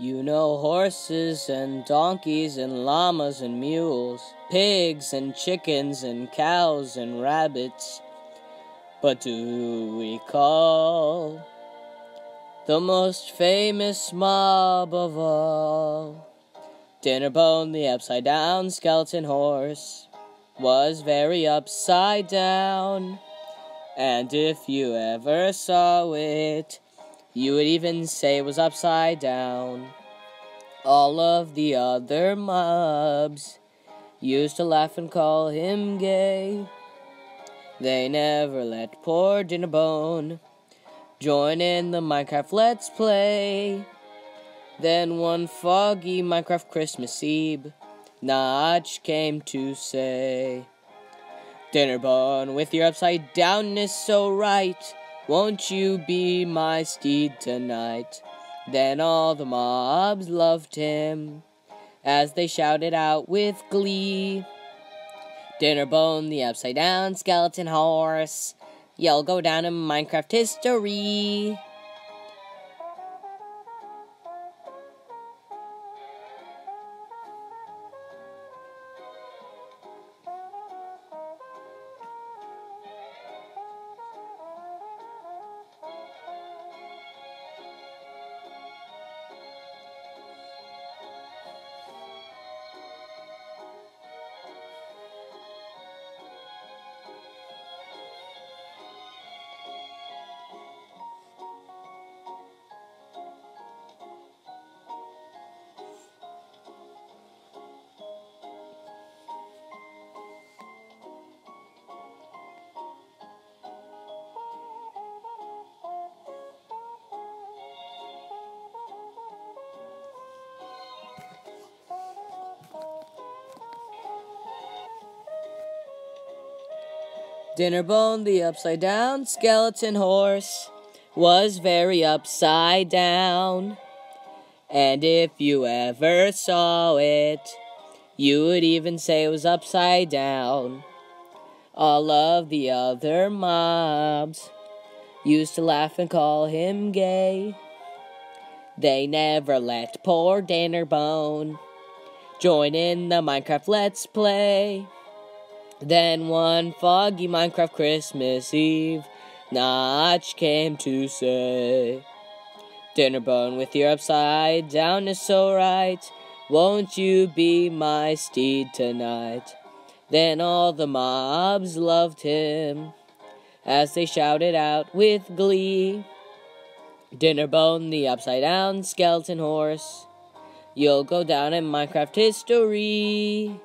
You know horses and donkeys and llamas and mules, pigs and chickens and cows and rabbits. But do we call the most famous mob of all? Dinnerbone, the upside down skeleton horse, was very upside down. And if you ever saw it, you would even say it was upside down. All of the other mobs used to laugh and call him gay. They never let poor Dinnerbone join in the Minecraft Let's Play. Then one foggy Minecraft Christmas Eve, Notch came to say, Dinnerbone, with your upside downness so right, won't you be my steed tonight? Then all the mobs loved him as they shouted out with glee. Dinnerbone, the upside down skeleton horse, you'll go down in Minecraft history. Dinnerbone, the upside down skeleton horse, was very upside down. And if you ever saw it, you would even say it was upside down. All of the other mobs used to laugh and call him gay. They never let poor Dinnerbone join in the Minecraft Let's Play. Then one foggy Minecraft Christmas Eve, Notch came to say, Dinnerbone with your upside down is so right. Won't you be my steed tonight? Then all the mobs loved him as they shouted out with glee. Dinnerbone, the upside down skeleton horse, you'll go down in Minecraft history.